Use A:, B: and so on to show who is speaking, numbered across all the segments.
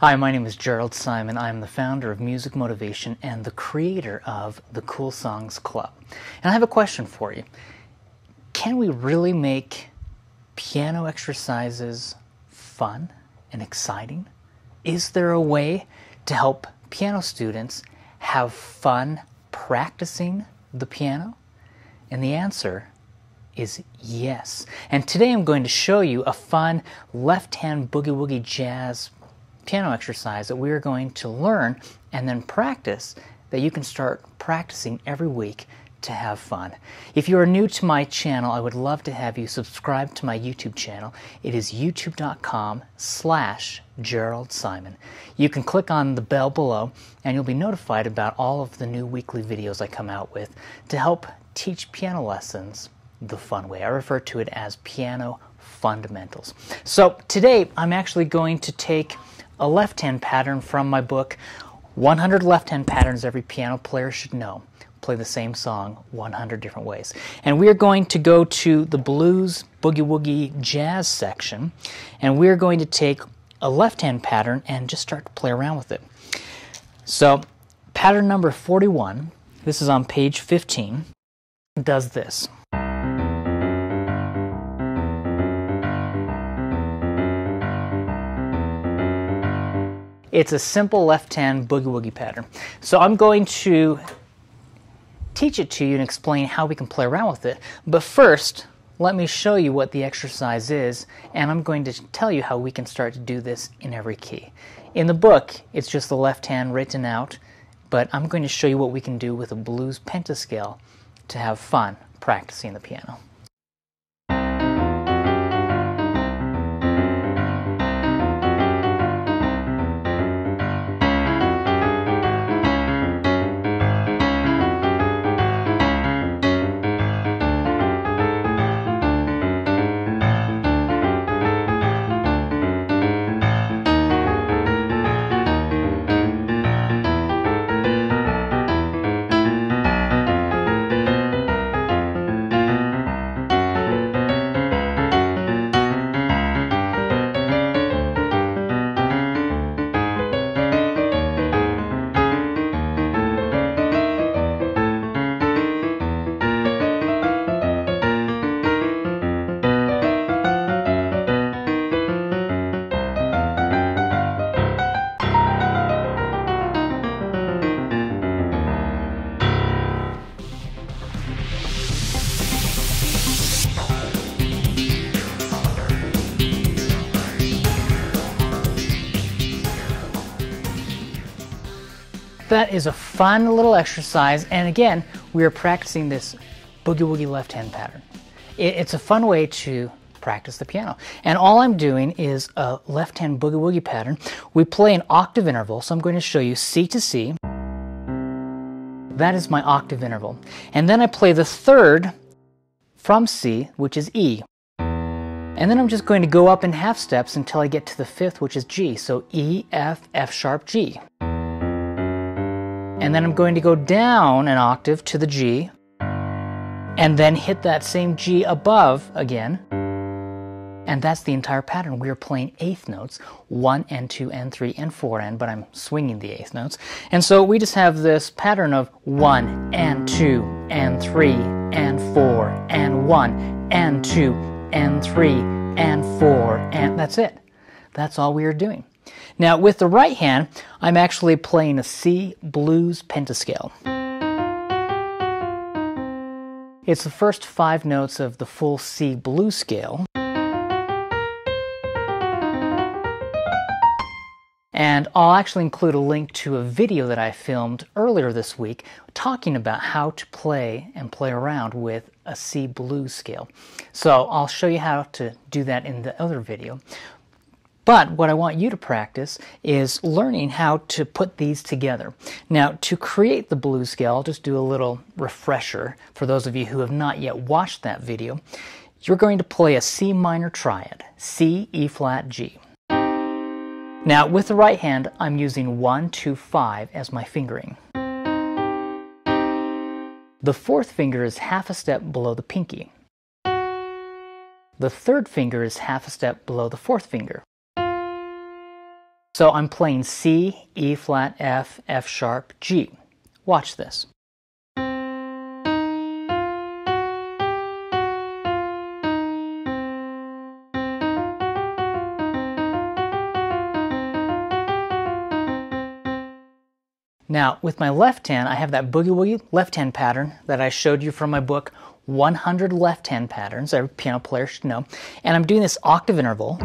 A: Hi, my name is Jerald Simon. I'm the founder of Music Motivation and the creator of the Cool Songs Club. And I have a question for you. Can we really make piano exercises fun and exciting? Is there a way to help piano students have fun practicing the piano? And the answer is yes. And today I'm going to show you a fun left hand boogie woogie jazz piano exercise that we are going to learn and then practice that you can start practicing every week to have fun. If you are new to my channel, I would love to have you subscribe to my YouTube channel. It is youtube.com slash Jerald Simon. You can click on the bell below and you'll be notified about all of the new weekly videos I come out with to help teach piano lessons the fun way. I refer to it as piano fundamentals. So today I'm actually going to take a left hand pattern from my book, 100 Left Hand Patterns Every Piano Player Should Know. Play the same song 100 different ways. And we're going to go to the blues, boogie woogie, jazz section, and we're going to take a left hand pattern and just start to play around with it. So, pattern number 41, this is on page 15, does this. It's a simple left hand boogie woogie pattern. So I'm going to teach it to you and explain how we can play around with it. But first, let me show you what the exercise is, and I'm going to tell you how we can start to do this in every key. In the book, it's just the left hand written out, but I'm going to show you what we can do with a blues pentascale to have fun practicing the piano. That is a fun little exercise, and again, we are practicing this boogie woogie left hand pattern. It's a fun way to practice the piano. And all I'm doing is a left hand boogie woogie pattern. We play an octave interval, so I'm going to show you C to C. That is my octave interval. And then I play the third from C, which is E. And then I'm just going to go up in half steps until I get to the fifth, which is G. So E, F, F sharp, G. And then I'm going to go down an octave to the G, and then hit that same G above again. And that's the entire pattern. We are playing eighth notes, one and two and three and four and, but I'm swinging the eighth notes. And so we just have this pattern of one and two and three and four and one and two and three and four and that's it. That's all we are doing. Now, with the right hand, I'm actually playing a C blues pentascale. It's the first five notes of the full C blues scale. And I'll actually include a link to a video that I filmed earlier this week talking about how to play and play around with a C blues scale. So I'll show you how to do that in the other video. But what I want you to practice is learning how to put these together. Now, to create the blues scale, I'll just do a little refresher for those of you who have not yet watched that video. You're going to play a C minor triad, C, E flat, G. Now, with the right hand, I'm using 1, 2, 5 as my fingering. The fourth finger is half a step below the pinky. The third finger is half a step below the fourth finger. So I'm playing C, E flat, F, F sharp, G. Watch this. Now, with my left hand, I have that boogie woogie left hand pattern that I showed you from my book, 100 left hand patterns every piano player should know. And I'm doing this octave interval.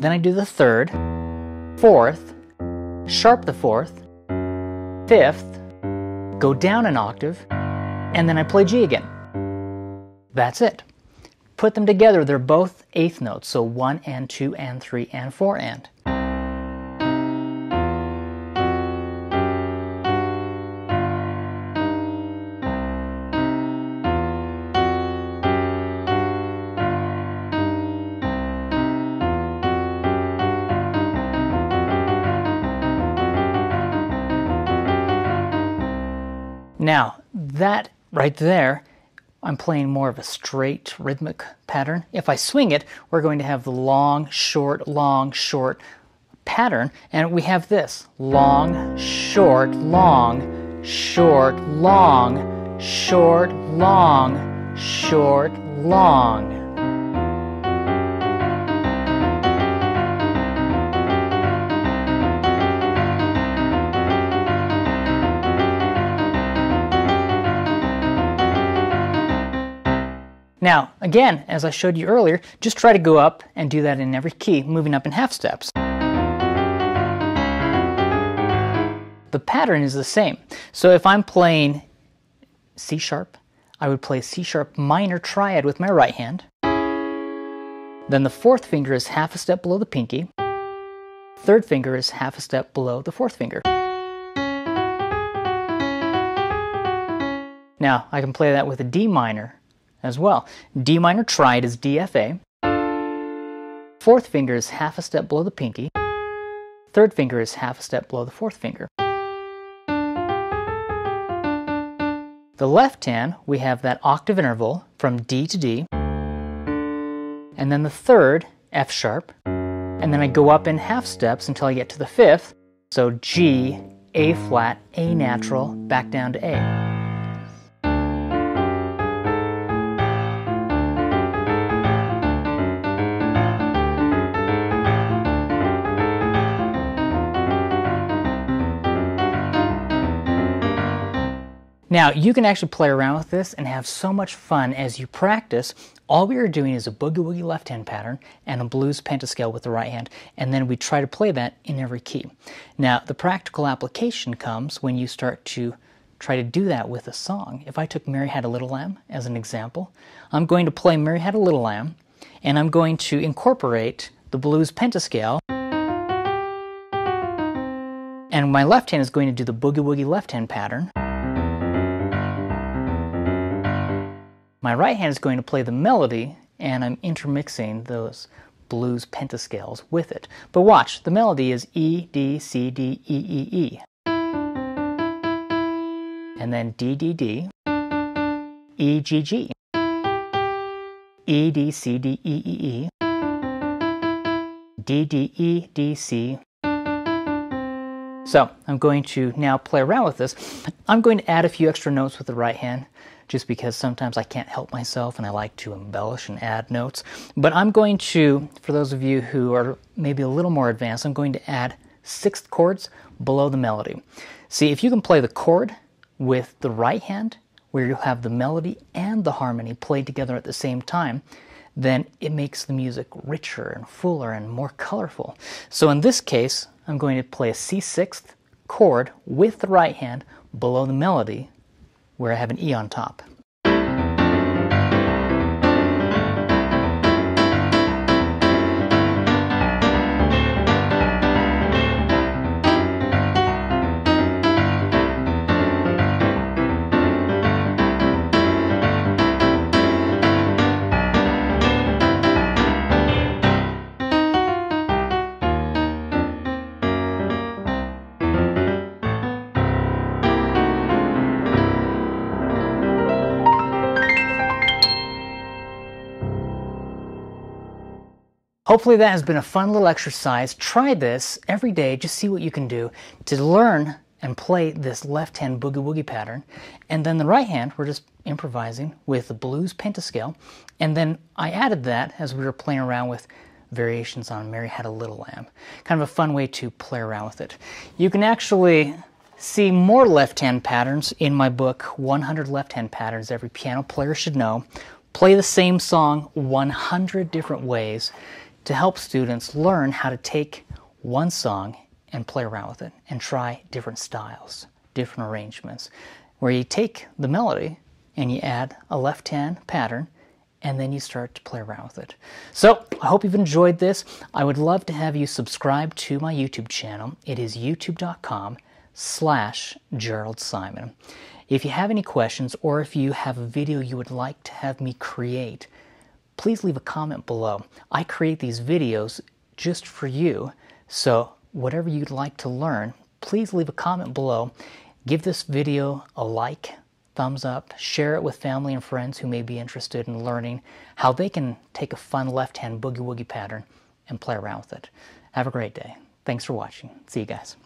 A: Then I do the third, fourth, sharp the fourth, fifth, go down an octave, and then I play G again. That's it. Put them together, they're both eighth notes, so one and two and three and four and. Now, that right there, I'm playing more of a straight rhythmic pattern. If I swing it, we're going to have the long, short, long, short pattern. And we have this long, short, long, short, long, short, long, short, long. Now, again, as I showed you earlier, just try to go up and do that in every key, moving up in half steps. The pattern is the same. So if I'm playing C sharp, I would play C sharp minor triad with my right hand. Then the fourth finger is half a step below the pinky. Third finger is half a step below the fourth finger. Now, I can play that with a D minor as well. D minor triad is DFA. Fourth finger is half a step below the pinky. Third finger is half a step below the fourth finger. The left hand, we have that octave interval from D to D. And then the third, F sharp. And then I go up in half steps until I get to the fifth. So G, A flat, A natural, back down to A. Now, you can actually play around with this and have so much fun as you practice. All we are doing is a boogie woogie left hand pattern and a blues pentascale with the right hand, and then we try to play that in every key. Now, the practical application comes when you start to try to do that with a song. If I took Mary Had a Little Lamb as an example, I'm going to play Mary Had a Little Lamb, and I'm going to incorporate the blues pentascale. And my left hand is going to do the boogie woogie left hand pattern. My right hand is going to play the melody, and I'm intermixing those blues pentascales with it. But watch, the melody is E, D, C, D, E, E, E. And then D, D, D, E, G, G. E, D, C, D, E, E, E. D, D, E, D, C. So I'm going to now play around with this. I'm going to add a few extra notes with the right hand just because sometimes I can't help myself and I like to embellish and add notes. But I'm going to, for those of you who are maybe a little more advanced, I'm going to add sixth chords below the melody. See, if you can play the chord with the right hand, where you'll have the melody and the harmony played together at the same time, then it makes the music richer and fuller and more colorful. So in this case, I'm going to play a C6th chord with the right hand below the melody where I have an E on top. Hopefully that has been a fun little exercise. Try this every day, just see what you can do to learn and play this left hand boogie woogie pattern. And then the right hand, we're just improvising with the blues pentascale. And then I added that as we were playing around with variations on Mary Had a Little Lamb. Kind of a fun way to play around with it. You can actually see more left hand patterns in my book, 100 Left Hand Patterns Every Piano Player Should Know. Play the same song 100 different ways to help students learn how to take one song and play around with it and try different styles, different arrangements, where you take the melody and you add a left hand pattern and then you start to play around with it. So, I hope you've enjoyed this. I would love to have you subscribe to my YouTube channel. It is youtube.com slash Jerald Simon. If you have any questions or if you have a video you would like to have me create, please leave a comment below. I create these videos just for you, so whatever you'd like to learn, please leave a comment below. Give this video a like, thumbs up, share it with family and friends who may be interested in learning how they can take a fun left hand boogie woogie pattern and play around with it. Have a great day. Thanks for watching. See you guys.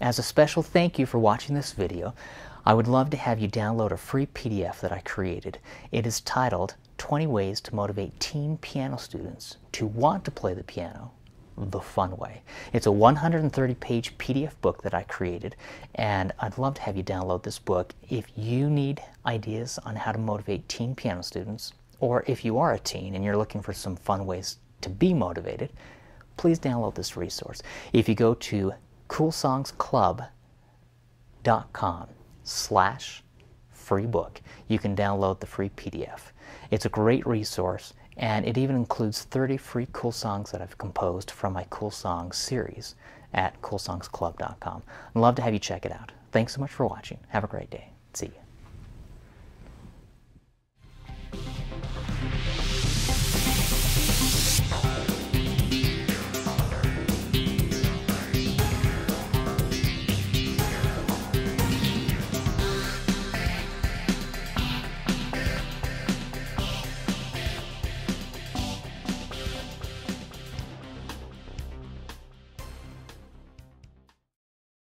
A: As a special thank you for watching this video, I would love to have you download a free PDF that I created. It is titled 20 Ways to Motivate Teen Piano Students to Want to Play the Piano the Fun Way. It's a 130 page PDF book that I created, and I'd love to have you download this book if you need ideas on how to motivate teen piano students, or if you are a teen and you're looking for some fun ways to be motivated, please download this resource. If you go to coolsongsclub.com slash free book. You can download the free PDF. It's a great resource and it even includes 30 free cool songs that I've composed from my Cool Songs series at coolsongsclub.com. I'd love to have you check it out. Thanks so much for watching. Have a great day. See you.